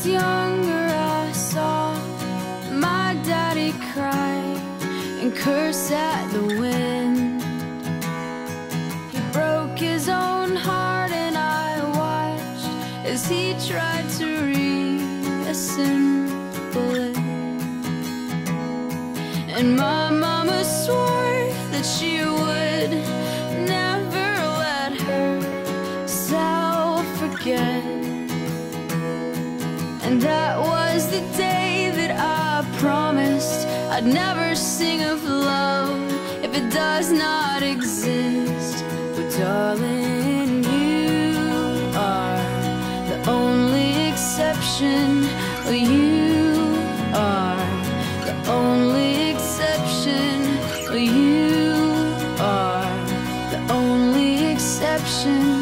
was younger, I saw my daddy cry and curse at the wind. He broke his own heart, and I watched as he tried to reassemble it. And my mama swore that she would. And that was the day that I promised I'd never sing of love if it does not exist. But darling, you are the only exception. You are the only exception. You are the only exception.